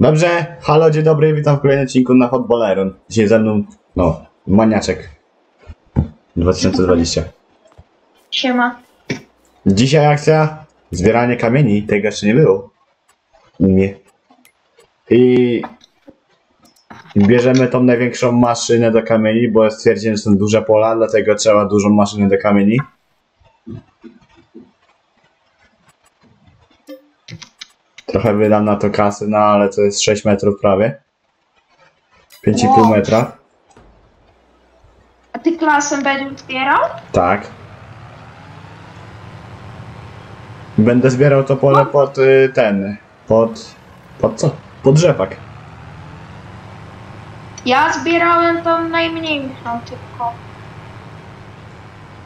Dobrze, halo, dzień dobry, witam w kolejnym odcinku na Hotball Iron. Dzisiaj ze mną, no, maniaczek 2020. Siema. Dzisiaj akcja zbieranie kamieni, tego jeszcze nie było. Nie. I bierzemy tą największą maszynę do kamieni, bo stwierdziłem, że są duże pola, dlatego trzeba dużą maszynę do kamieni. Trochę wydam na to kasy, no ale to jest 6 metrów prawie. 5,5 Wow. metra. A ty klasem będziesz zbierał? Tak. Będę zbierał to pole pod y, ten. Pod. Pod co? Pod rzepak. Ja zbierałem tą najmniejszą tylko.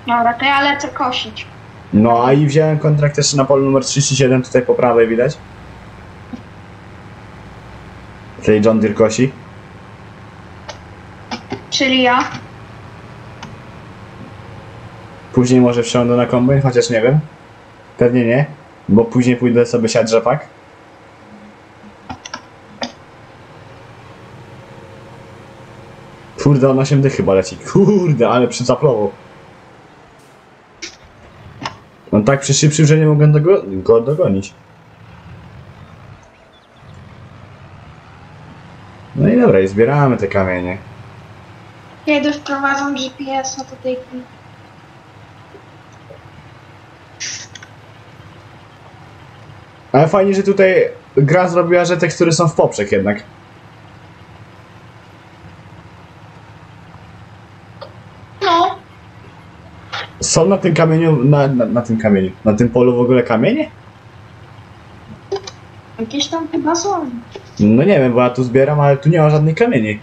Dobra, to ja lecę kosić. No a i wziąłem kontrakt jeszcze na polu numer 37, tutaj po prawej widać. Czyli John Deere kosi. Czyli ja. Później może wsiądę na kombajn, chociaż nie wiem. Pewnie nie, bo później pójdę sobie siać rzepak. Kurde, on 8 dych chyba leci. Kurde, ale przycaplował. On tak przyszypszył, że nie mogłem dogo go dogonić. No i dobra, i zbieramy te kamienie. Kiedy wprowadzą GPS-a do tej gry. Ale fajnie, że tutaj gra zrobiła, że tekstury są w poprzek jednak. No, Są na tym kamieniu, na, na, na tym kamieniu, na tym polu w ogóle kamienie? jakieś tam chyba są. No nie wiem, bo ja tu zbieram, ale tu nie ma żadnych kamieni.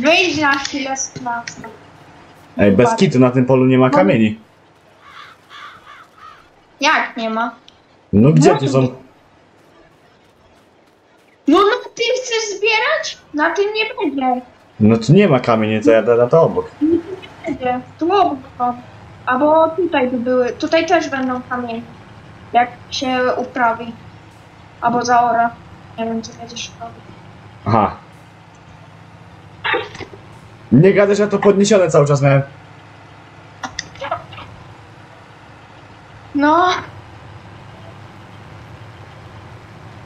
Wyjdź na chwilę z klasy. Ej, bez kitu na tym polu nie ma kamieni. Jak nie ma? No gdzie tu są? No, no ty chcesz zbierać? Na tym nie będzie. No tu nie ma kamieni, to ja na to obok. Będzie. Tu obok. Albo tutaj by były. Tutaj też będą kamienie. Jak się uprawi. Albo zaora. Nie wiem, co będziesz robił. Aha. Nie gadasz, ja to podniesione cały czas miałem. No.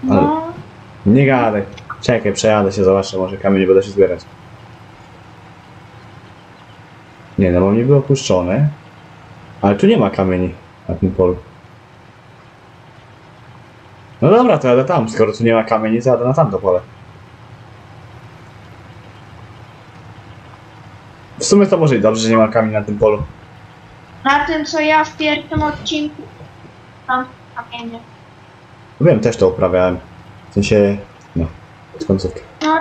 No. Nie gadaj. Czekaj, przejadę się, zobaczę, może kamienie będę się zbierać. Nie, no bo mnie było opuszczone. Ale tu nie ma kamieni na tym polu. No dobra, to jadę tam. Skoro tu nie ma kamieni, to jadę na tamto pole. W sumie to może i dobrze, że nie ma kamieni na tym polu. Na tym, co ja w pierwszym odcinku. Tam kamienie. Wiem, też to uprawiałem. W sensie, no, od końcówki. No,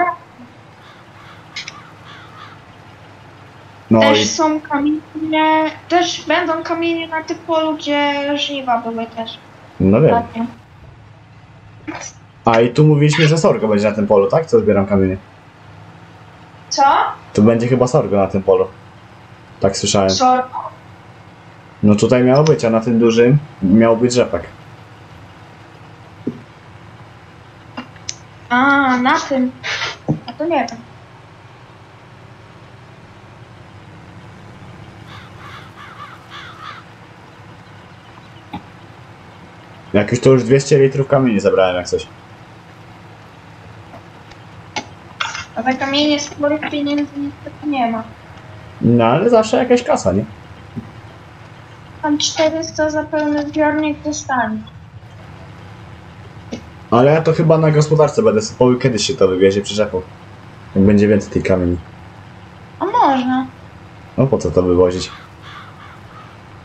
No też i są kamienie. Też będą kamienie na tym polu, gdzie żniwa były też. no wiem. A i tu mówiliśmy, że sorgo będzie na tym polu, tak? Co zbieram kamienie. Co? Tu będzie chyba sorgo na tym polu. Tak słyszałem. Co? No tutaj miało być, a na tym dużym miał być rzepak. A, na tym. A to nie wiem. Jak już to już 200 litrów kamieni zebrałem jak coś. A za kamienie sporych pieniędzy niestety nie ma. No ale zawsze jakaś kasa, nie? Tam 400 za pełny zbiornik dostanie. Ale ja to chyba na gospodarce będę sypał i kiedyś się to wywiezie przyczepą. Jak będzie więcej tych kamieni. A można. No po co to wywozić?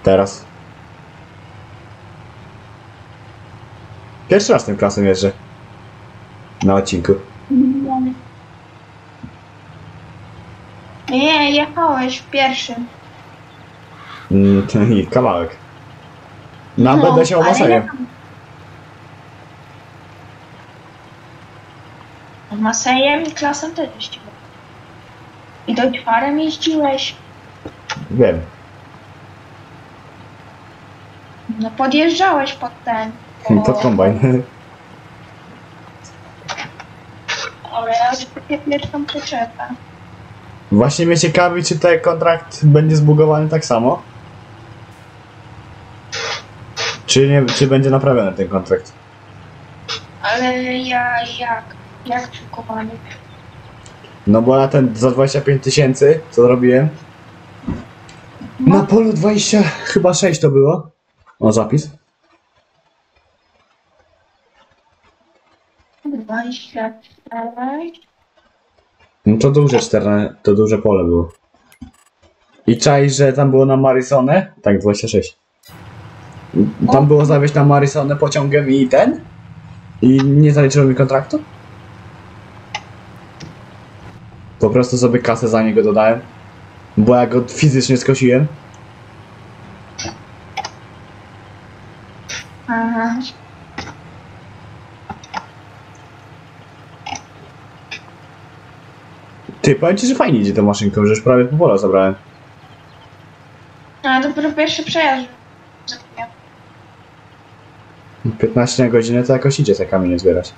Teraz. Pierwszy raz tym klasem jeżdżę. Na odcinku. Nie, jechałeś w pierwszym. Mm, ten kawałek. No, No, będę się ale omasajem. ja- Masejem i klasem też jeździłeś. I do czwarem jeździłeś. Wiem. No podjeżdżałeś pod ten. Pod kombajn. Ale ja już pierwszą przyczepę. Właśnie mnie ciekawi, czy ten kontrakt będzie zbugowany tak samo? Czy, nie, czy będzie naprawiony ten kontrakt? Ale ja jak? Jak przykowany? No bo na ten za 25 tysięcy, co zrobiłem? Na polu 20, chyba 6 to było. O, zapis. 24. No to duże 4, to duże pole było. I czaj, że tam było na Marisonę? Tak, 26. Tam było zawieźć na Marisonę pociągiem i ten? I nie zaliczyło mi kontraktu? Po prostu sobie kasę za niego dodałem. Bo ja go fizycznie skosiłem. Aha. Ty, powiem ci, że fajnie idzie tą maszynką, że już prawie po polu zabrałem. A dopiero pierwszy przejazd. zrobiłem. 15 na godzinę to jakoś idzie te kamienie zbierać.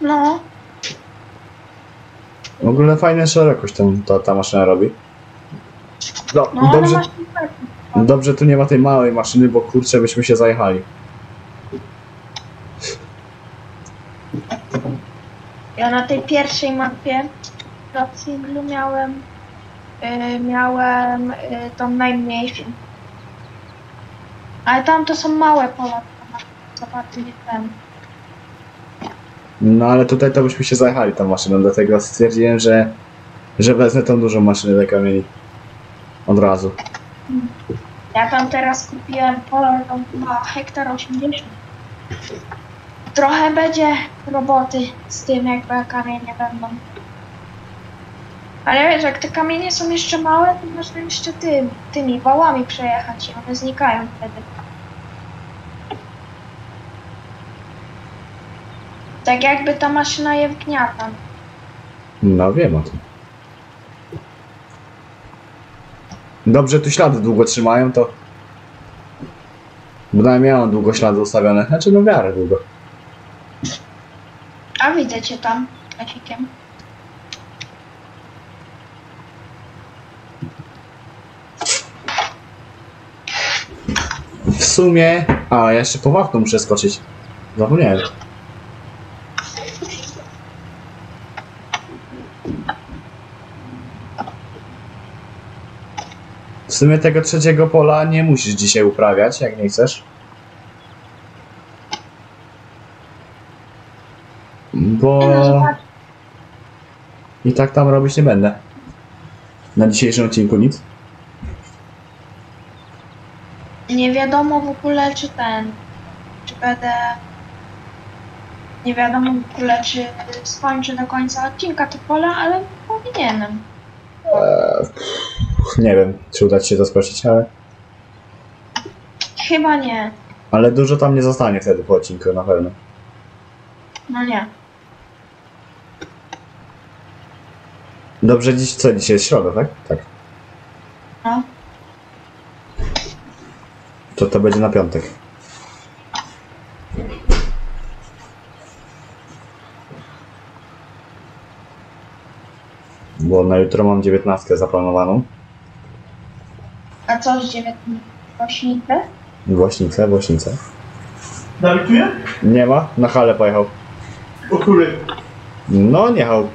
No, W ogóle fajne szerokość tam, ta, ta maszyna robi. No, no dobrze, dobrze tu nie ma tej małej maszyny, bo kurczę byśmy się zajechali. Ja na tej pierwszej mapie na singlu miałem y, miałem y, tą najmniejszą. Ale tam to są małe pola. Zobaczcie, ten. No ale tutaj to byśmy się zajechali tą maszyną, dlatego stwierdziłem, że, że wezmę tą dużą maszynę do kamieni. Od razu. Ja tam teraz kupiłem pole na hektar 80. Trochę będzie roboty z tym, jakby kamienie będą. Ale wiesz, jak te kamienie są jeszcze małe, to można jeszcze tym, tymi wałami przejechać i one znikają wtedy. Tak jakby ta maszyna je wgniata. No wiem o tym. Dobrze tu ślady długo trzymają, to... Nawet miałem długo ślady ustawione, znaczy no w miarę długo. A widzę cię tam, Kasikiem. W sumie... A, ja jeszcze po wawką muszę skoczyć. Zapomniałem. W sumie tego trzeciego pola nie musisz dzisiaj uprawiać, jak nie chcesz. Bo No zobacz, i tak tam robić nie będę. Na dzisiejszym odcinku nic. nie wiadomo w ogóle czy ten, czy będę, nie wiadomo w ogóle czy skończę do końca odcinka to pole, ale powinienem. Nie wiem, czy uda ci się zaskoczyć, ale... Chyba nie, Ale dużo tam nie zostanie wtedy po odcinku, na pewno. no nie. Dobrze, dziś co? Dzisiaj jest środa, tak? Tak. No. To to będzie na piątek. Bo na jutro mam 19 zaplanowaną. A co z dziewiętnastką? Rośnicę? Głośnicę, głośnicę. Dawiduje? Nie ma? Na halę pojechał. O kurde. No, nie jechał.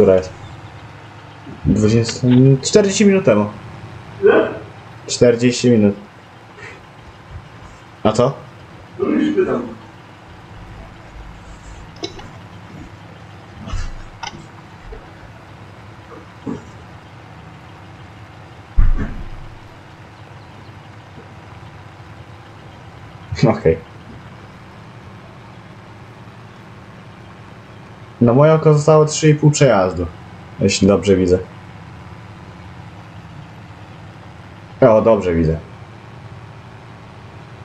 Która jest? 20... 40 minut temu. Ile? 40 minut. A co? To już pytam. Okej. Na moje oko zostało 3,5 przejazdu. Jeśli dobrze widzę. O, dobrze widzę.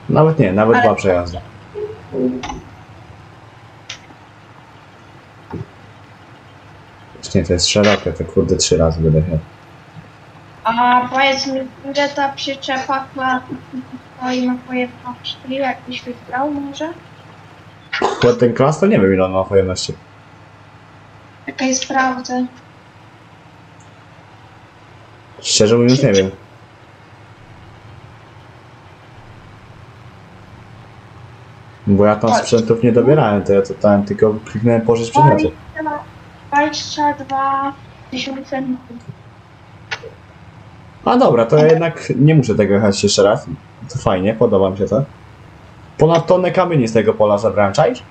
Nawet nie, nawet Ale- dwa przejazdy. Nie, to jest szerokie, to kurde trzy razy będę miał. A powiedz mi, gdzie ta przyczepa chyba stoi na pojemności? Jakiś wybrał może? Ten klas to nie wiem ile on ma pojemności. Czekaj, sprawdzę. Szczerze mówiąc nie wiem. Bo ja tam sprzętów nie dobierałem, to ja to tam tylko kliknąłem pożyć przedmioty. 22 tysiące A dobra, to ja jednak nie muszę tego jechać jeszcze raz. To fajnie, podoba mi się to. Ponad tonę kamieni z tego pola zabrałem, czaisz?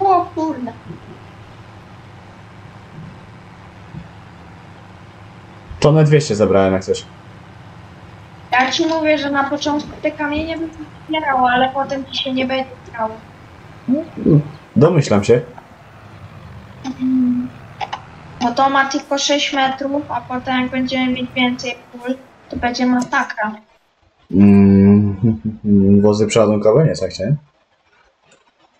O kurde. Tonę 200 zabrałem jak coś. Ja ci mówię, że na początku te kamienie by zbierało, ale potem ci się nie będzie grało. Domyślam się. Bo to ma tylko 6 metrów, a potem jak będziemy mieć więcej pól, to będzie masakra. Mm, wozy przeładunkowe? Nie, tak nie?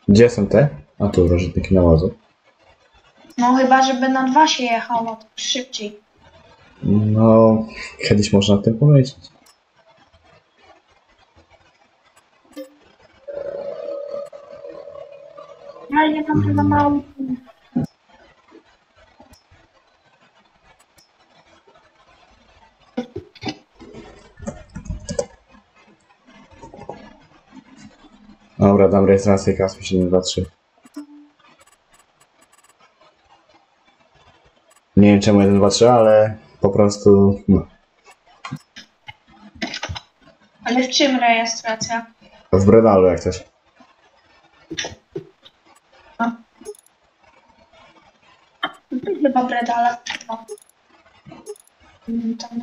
Gdzie są te? A tu rozrzutniki nawozu. No chyba, żeby na dwa się jechało, to szybciej. No, kiedyś można o tym pomyśleć. Ale nie tam chyba mało. Dobra, dam rejestrację Kaspi 723. Nie wiem czemu 123, ale po prostu. No, Ale w czym rejestracja? w Bredalu jak coś. To Chyba bredala. No. Tam.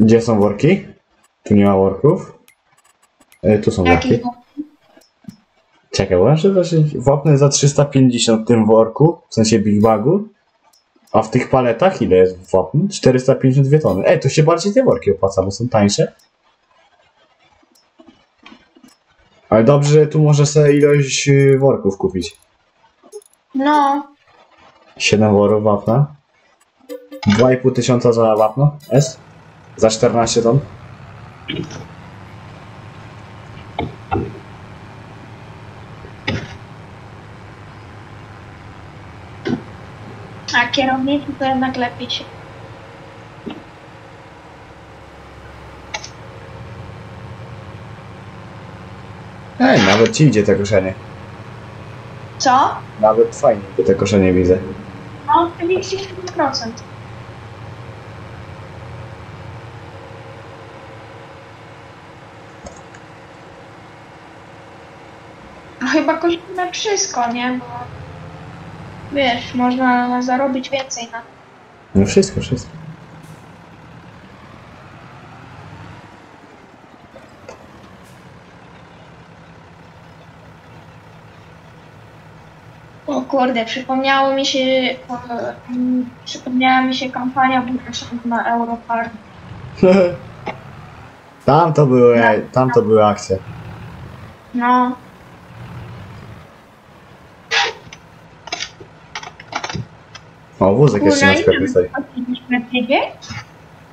Gdzie są worki? Tu nie ma worków. E, tu są worki. Jakiego? Czekaj, muszę zacząć. Wapnę za 350 w tym worku, w sensie Big Bagu. A w tych paletach ile jest wapn? 452 tony. Ej, to się bardziej te worki opłaca, bo są tańsze. Ale dobrze, że tu może sobie ilość y, worków kupić. No, 7 worów wapna. 2,5 tysiąca za wapno S. Za 14 ton. Kierownicy to jednak lepiej się. Ej, nawet ci idzie to koszenie. Co? Nawet fajnie idzie to koszenie widzę. No, 47%. No chyba kościmy wszystko, nie? Bo wiesz, można zarobić więcej na No wszystko, wszystko. O kurde, przypomniało mi się, o, mm, przypomniała mi się kampania Budapesztu na Europark. tam to były, tam to były akcje. No, wózek jeszcze na przykład wystawi.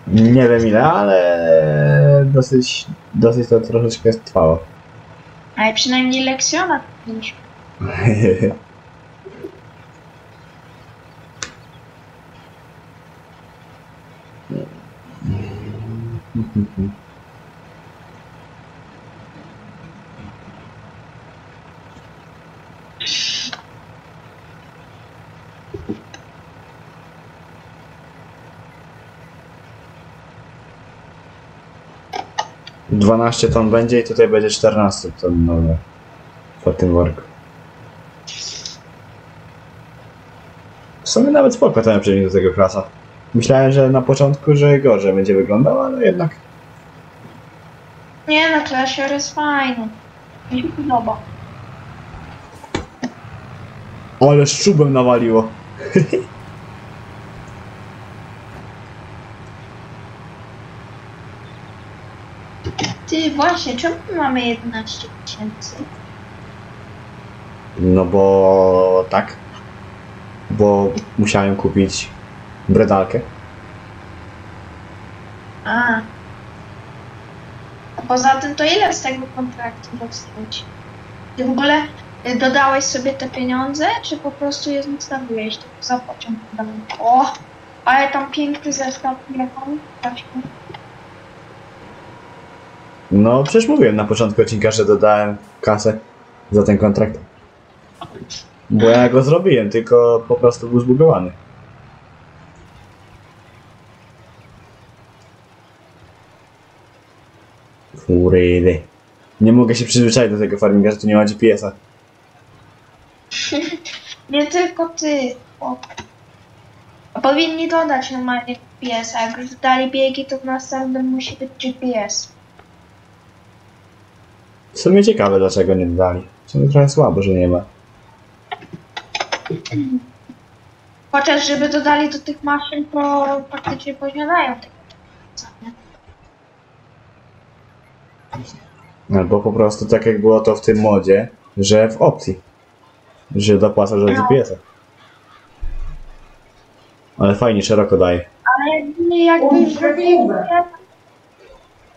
Nie wiem ile, ale dosyć, dosyć to troszeczkę trwało. Ale przynajmniej leksjona widzisz. Mm-hmm. 12 ton będzie i tutaj będzie 14 ton nowe po tym worku. W sumie nawet spoko ten przejść do tego klasa. Myślałem, że na początku, że gorzej będzie wyglądał, ale jednak... Nie, no na klasie jest fajny. Mi się podoba. Ale szczubem nawaliło. właśnie, czemu my mamy 11 tysięcy? No bo tak. Bo musiałem kupić bredalkę. A. A poza tym to ile z tego kontraktu dostałeś? Ty w ogóle y, dodałeś sobie te pieniądze, czy po prostu je zostawiłeś tylko za pociąg? O! Ale tam piękny zestaw jechał. No przecież mówiłem na początku odcinka, że dodałem kasę za ten kontrakt. Bo ja go zrobiłem, tylko po prostu był zbugowany. Kurydy. Nie mogę się przyzwyczaić do tego farminga, że tu nie ma GPS-a. Nie tylko ty. O. Powinni dodać normalnie GPS, a jak już dali biegi, to w następnym musi być GPS. W sumie ciekawe dlaczego nie dodali. W sumie trochę słabo, że nie ma. Chociaż żeby dodali do tych maszyn, to faktycznie posiadają te Albo po prostu tak jak było to w tym modzie, że w opcji. Że dopłacasz do No. GPS-a. Ale fajnie, szeroko daje. Ale jakby, zrobili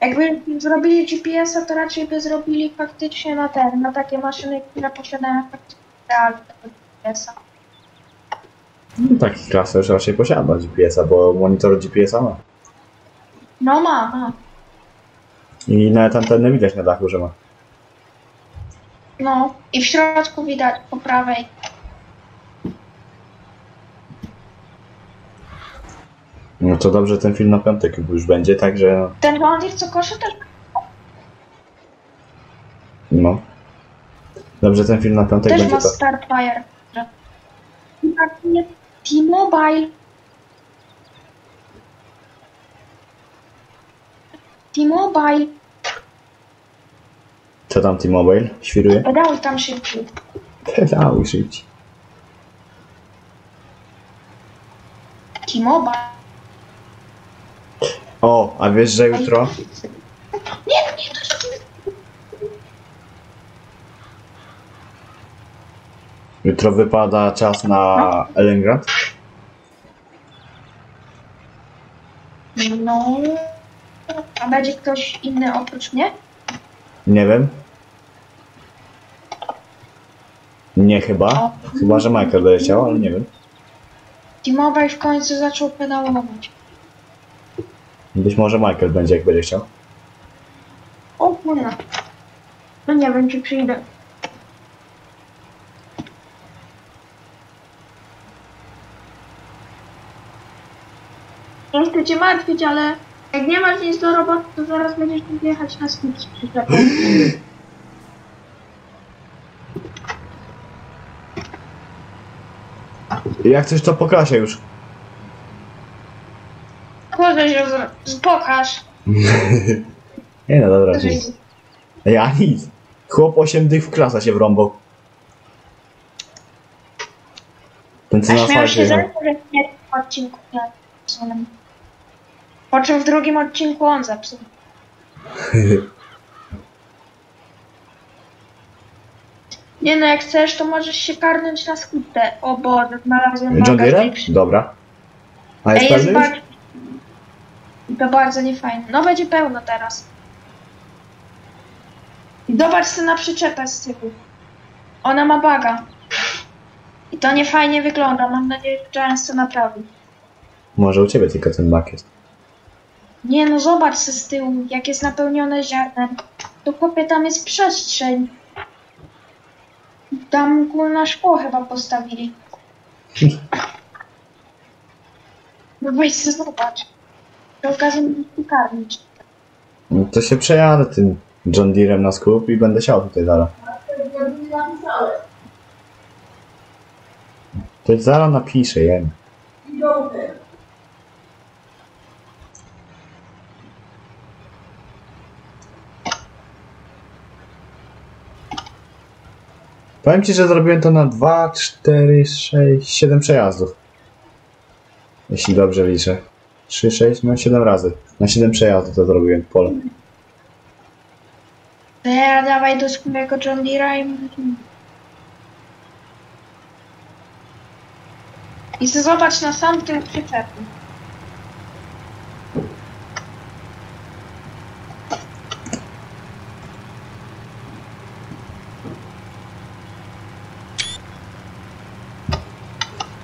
jakby zrobili GPS-a, to raczej by zrobili faktycznie na ten, na takie maszyny, które posiadają faktycznie realnie tego GPS-a. No, taki klasy już raczej posiada GPS-a, bo monitor GPS-a ma. No ma, ma. I nawet antenę widać na dachu, że ma. No. I w środku widać po prawej. No to dobrze ten film na piątek już będzie, także Ten wątek co koszy też no. Dobrze ten film na piątek Też będzie ma to. Starfire. Nie. T-Mobile. T-Mobile. Co tam T-Mobile? Świruje? Pedały tam szybciej. Pedały szybciej. T-Mobile. O, a wiesz, że jutro? Nie, nie. Jutro wypada czas na Elengrad? No. A będzie ktoś inny oprócz mnie? Nie wiem. Nie chyba. Chyba, że Michael będzie chciał, ale nie wiem. T-Mobile w końcu zaczął pedałować. Być może Michael będzie, jak będzie chciał. O kurwa. No nie wiem, czy przyjdę. Nie chcę cię martwić, ale jak nie masz nic do roboty, to zaraz będziesz mógł jechać na skrót z przyczepą. Jak coś to po klasie już. Kurde się z- pokaż. Nie no, dobra. nic. Ja nic. Chłop 8 dych w klasa się wrąbał. Ten co na A śmiał się ze mnie, w pierwszym odcinku. Po czym w drugim odcinku on zepsuł. Nie no, jak chcesz, to możesz się karnąć na skutę. O Boże, znalazłem John magazyn. Dobra. A Ej, jest jest bardzo... To bardzo niefajne. No będzie pełno teraz. I zobacz sobie na przyczepę z tyłu. Ona ma baga. I to niefajnie wygląda. Mam nadzieję, że często naprawi. Może u ciebie tylko ten bak jest. Nie no, zobacz se z tyłu, jak jest napełnione ziarnem. To chłopie, tam jest przestrzeń. Tam na szkło chyba postawili. No weź se zobacz. Okazji musisz karmić. No to się przejadę tym John Deerem na skup i będę siał tutaj zaraz. To zaraz napiszę, jem. Powiem ci, że zrobiłem to na 2, 4, 6, 7 przejazdów. Jeśli dobrze liczę. 3, 6, no 7 razy. Na 7 przejazdów to zrobiłem w pole. Ja dawaj do swojego John Deere'a i... I se zobacz na sam tył przyczepy.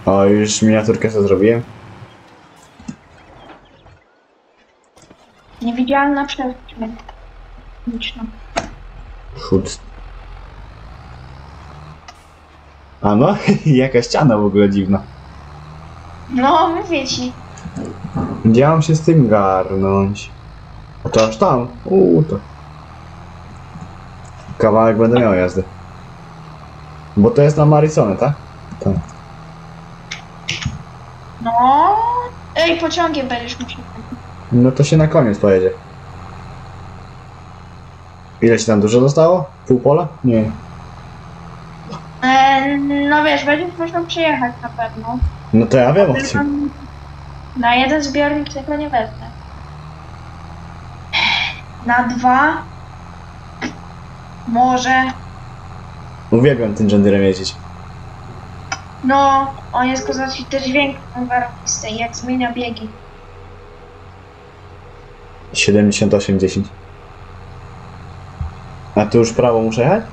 O, już miniaturkę co zrobiłem? Niewidzialna przestrzeń. Liczna. Chód. A no, jaka ściana w ogóle dziwna. No, mówię ci. Gdzie mam się z tym garnąć? A to aż tam. Uuu, to. Kawałek będę miał jazdy. Bo to jest na Marisony, tak? Tak. No. Ej, pociągiem będziesz musiał. No to się na koniec pojedzie. Ile ci tam dużo zostało? Pół pola? Nie. E, no wiesz, będziesz musiał przyjechać na pewno. No to ja wiem o czym. Na jeden zbiornik tego nie wezmę. Na dwa. Może. Uwielbiam tym John jeździć. No, on jest kozaczy też dźwięk waruncisty, jak zmienia biegi. 78-10. A tu już prawo muszę jechać?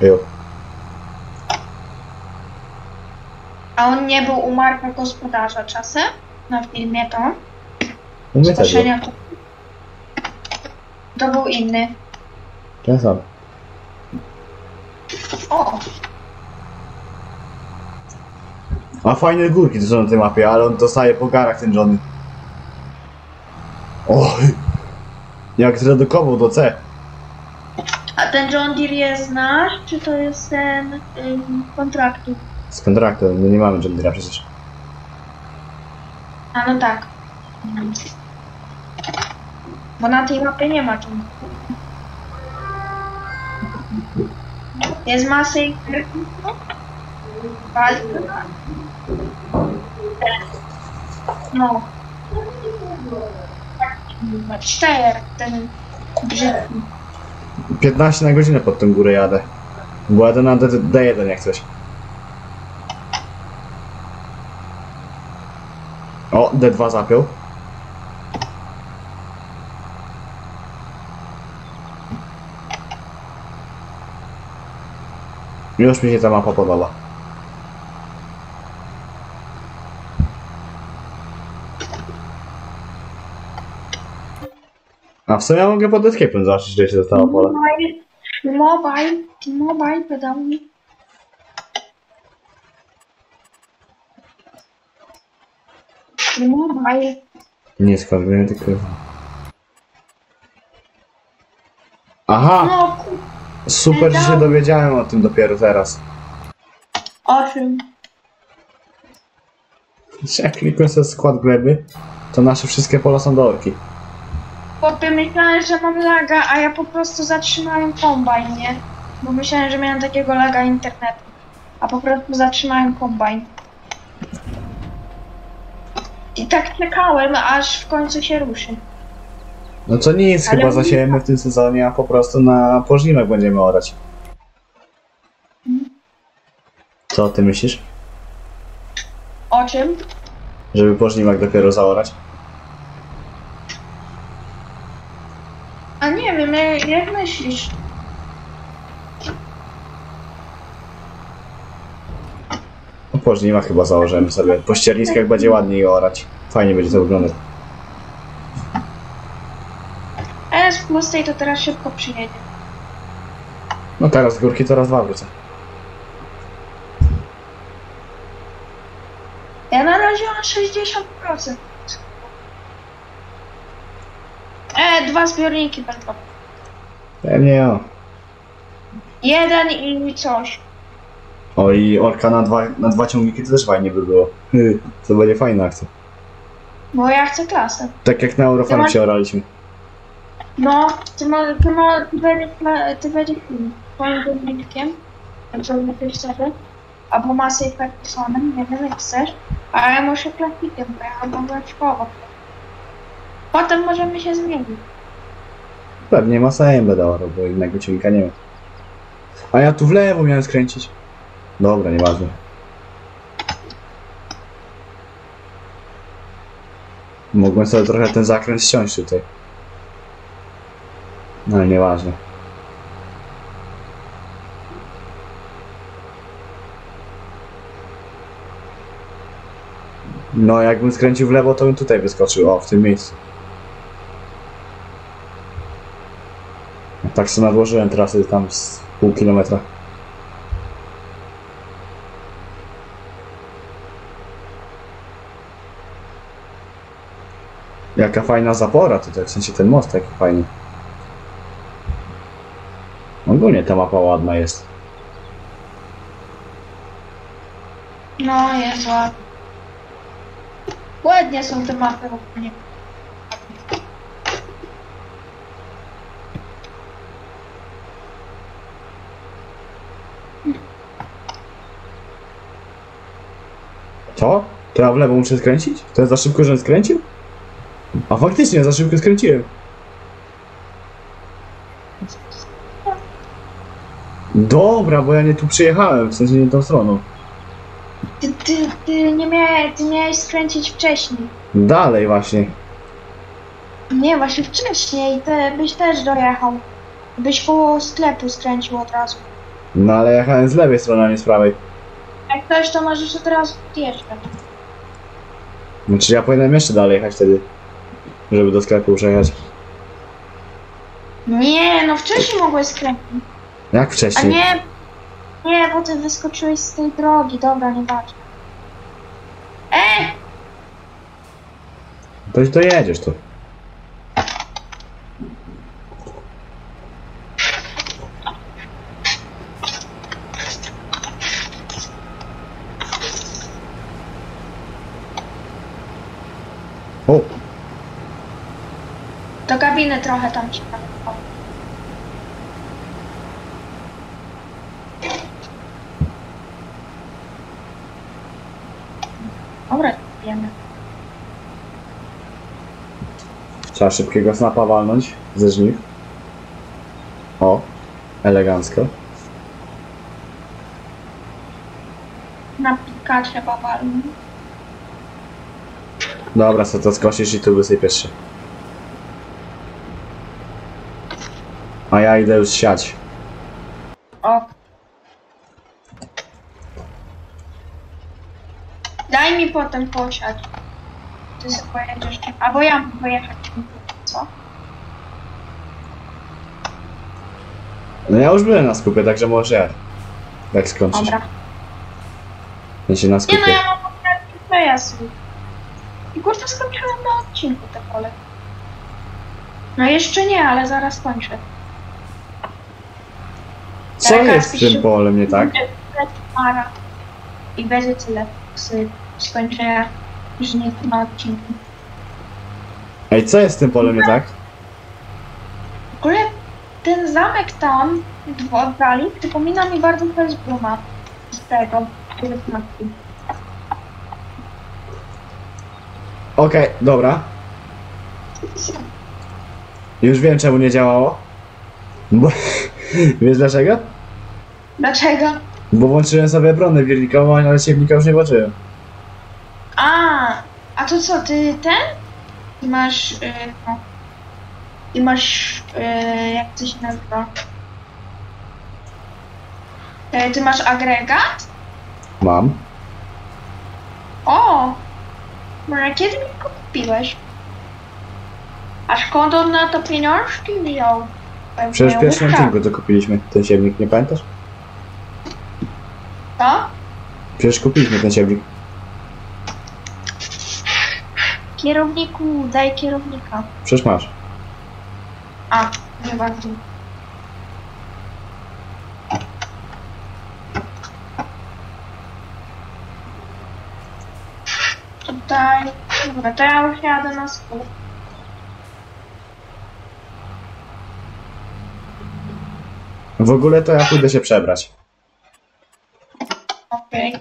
Jo. A on nie był u Marka gospodarza czasem? Na filmie to? U mnie też. To był inny. Ten sam. O! A fajne górki to są na tej mapie, ale on dostaje po garach ten Johnny. Oj! Jak zredukował do C. A ten John Deere jest nasz, czy to jest ten ym, kontraktu? Z kontraktem, my nie mamy John Deere'a przecież. A no tak. Bo na tej mapie nie ma John Jest Masej No. Ten brzydki. 15 na godzinę pod tą górę jadę. Bo jadę na D- D1 jak coś. O, D2 zapiął. Już mi się ta mapa podoba. W sumie ja mogę pod escape'em zobaczyć, ile się zostało pola. Mobile, mobile, mobile pedałami. Mobile. Nie składłem, tylko... Aha! No, Super, że się dowiedziałem o tym dopiero teraz. osiem. Jak klikłem sobie skład gleby, to nasze wszystkie pola są do orki. Chłopie, myślałem, że mam laga, a ja po prostu zatrzymałem kombajn, nie? Bo myślałem, że miałem takiego laga internetu. A po prostu zatrzymałem kombajn. I tak czekałem, aż w końcu się ruszy. No to nic, Ale chyba zasiejemy w tym sezonie, a po prostu na pożniwek będziemy orać. Co ty myślisz? O czym? Żeby pożniwek dopiero zaorać? A nie wiem, jak, jak myślisz? No pożniwek chyba założymy sobie. Po ścierniskach będzie ładniej orać. Fajnie będzie to wyglądać. A ja z pustej to teraz szybko przyjedzie. No teraz z górki to raz dwa wrócę. Ja na razie mam 60%. E, dwa zbiorniki będą. Pewnie o. Jeden i coś. O i orka na dwa, na dwa ciągniki to też fajnie by było. To będzie fajna akcja. Bo ja chcę klasę. Tak jak na Eurofarm masz- się oraliśmy. No, ty, ma, ty, ma, ty będziesz, kla- ty będziesz tym twoim górnikiem, co lepiej szczerze, albo masę i Fergusonem, nie wiem jak chcesz, a ja muszę plastikiem, bo ja mam obowiązkowo. Potem możemy się zmienić. Pewnie masajem będę orał, bo innego cienka nie ma. A ja tu w lewo miałem skręcić. Dobra, nieważne. Mogłem sobie trochę ten zakręt ściąć tutaj. No ale nieważne. No jakbym skręcił w lewo, to bym tutaj wyskoczył. O, w tym miejscu. Tak sobie nadłożyłem trasy tam z pół kilometra. Jaka fajna zapora tutaj, w sensie ten most taki fajny. Ogólnie ta mapa ładna jest. No, jest ładnie. Ładnie są te mapy ogólnie. Co? To ja w lewo muszę skręcić? To jest za szybko, żebym skręcił? A faktycznie, za szybko skręciłem. Dobra, bo ja nie tu przyjechałem, w sensie nie tą stroną. Ty, ty, ty nie miałeś, ty miałeś skręcić wcześniej. Dalej właśnie. Nie, właśnie wcześniej, ty byś też dojechał. Byś koło sklepu skręcił od razu. No ale jechałem z lewej strony, a nie z prawej. Jak ktoś, to możesz od razu odjeżdżać. Znaczy ja powinienem jeszcze dalej jechać wtedy. Żeby do sklepu przejechać. Nie, no wcześniej mogłeś skręcić. Jak A wcześniej? nie, nie, bo ty wyskoczyłeś z tej drogi. Dobra, nieważne. E! To dojedziesz tu. O, Do kabiny trochę tam ci. Dobra, wiemy. trzeba szybkiego snapa walnąć ze żniw. O, elegancko. Na pika trzeba walnąć. Dobra, co to skosisz i tu wysypiesz się. A ja idę już siać. O. Daj mi potem posiać. Ty sobie pojedziesz. Albo ja mam pojechać. Co? No ja już byłem na skupie, także może ja. Jak skończysz. Dobra. Ja się na Nie no, skupie. ja mam poprawny przejazd. I kurczę, skończyłem na odcinku te pole. No jeszcze nie, ale zaraz kończę. Co Taka jest z tym polem nie tak? I będzie tyle z skończenia, że nie na odcinku. Ej, co jest z tym polem nie tak? W ogóle ten zamek tam w oddali przypomina mi bardzo Hellsbruma z tego, z znaku. Okej, dobra. Już wiem czemu nie działało. Bo... Wiesz dlaczego? Dlaczego? Bo włączyłem sobie bronę wirnikową, ale siewnika już nie włączyłem. A, a to co, ty ten? Ty masz, yy, no, ty masz, yy, jak to się nazywa? Yy, ty masz agregat? Mam. O! Może kiedy mi go kupiłeś? A skąd on na to pieniążki wziął? Przecież w pierwszym odcinku to kupiliśmy ten siewnik, nie pamiętasz? Co? Przecież kupiliśmy ten siewnik. Kierowniku, daj kierownika. Przecież masz. A, nie bardzo. Tutaj. Dobra, to ja już jadę na skór. W ogóle to ja pójdę się przebrać. Okej.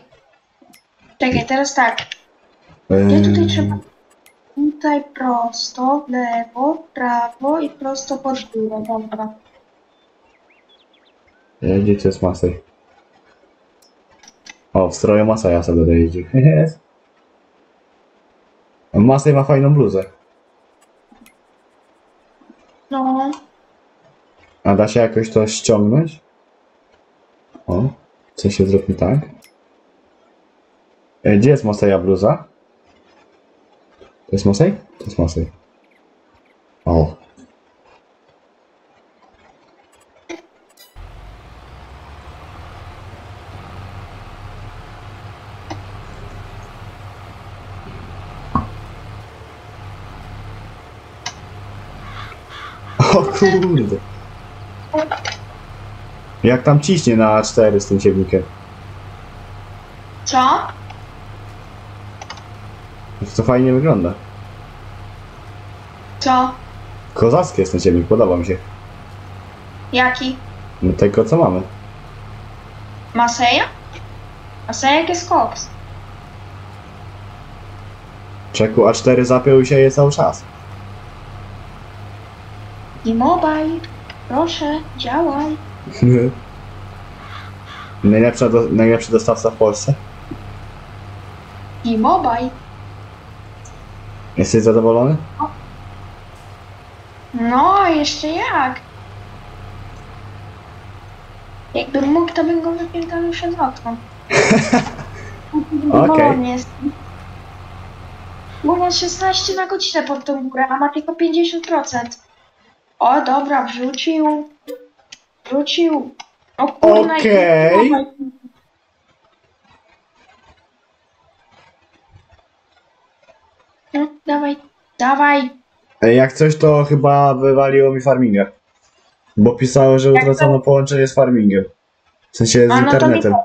Czekaj, teraz tak. Gdzie tutaj trzeba? Tutaj prosto, w lewo, prawo i prosto pod górę. Dobra. To jest Masej? O, w stroju Masaja sobie będę jeździł. O, Masej ma fajną bluzę. No, A da się jakoś to ściągnąć? O, co się zrobi tak? E, Gdzie jest Moseja bluza? To jest Mosej? To jest Mosej. O. O kurde. Jak tam ciśnie na A4 z tym ciemnikiem? co? To fajnie wygląda. Co? Kozacki jest ten ciemnik, podoba mi się. Jaki? No tego co mamy. Maseja? Masejek jest koks. Czeku A4 zapiął się je cały czas. I mobile. Proszę, działaj. Najlepsza do, najlepszy dostawca w Polsce. I mobile. Jesteś zadowolony? No, jeszcze jak. Jakbym mógł, to bym go wypierdolił przez okno. Okej. Nie jest. Bo ma 16 na godzinę pod tą górę, a ma tylko 50%. O, dobra, wrzucił. Wrzucił. O kurna, i- No, dawaj, dawaj. Ej, Jak coś to chyba wywaliło mi farmingę. Bo pisało, że utracono połączenie z farmingiem. W sensie z A, no to mi internetem. też.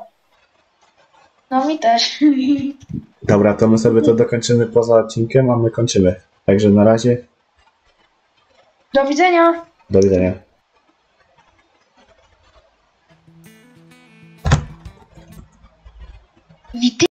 No mi też. Dobra, to my sobie to dokończymy poza odcinkiem, a my kończymy. Także na razie, Do widzenia. do widzenia. Wity